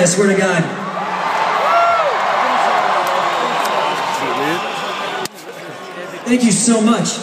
I swear to God. Thank you so much.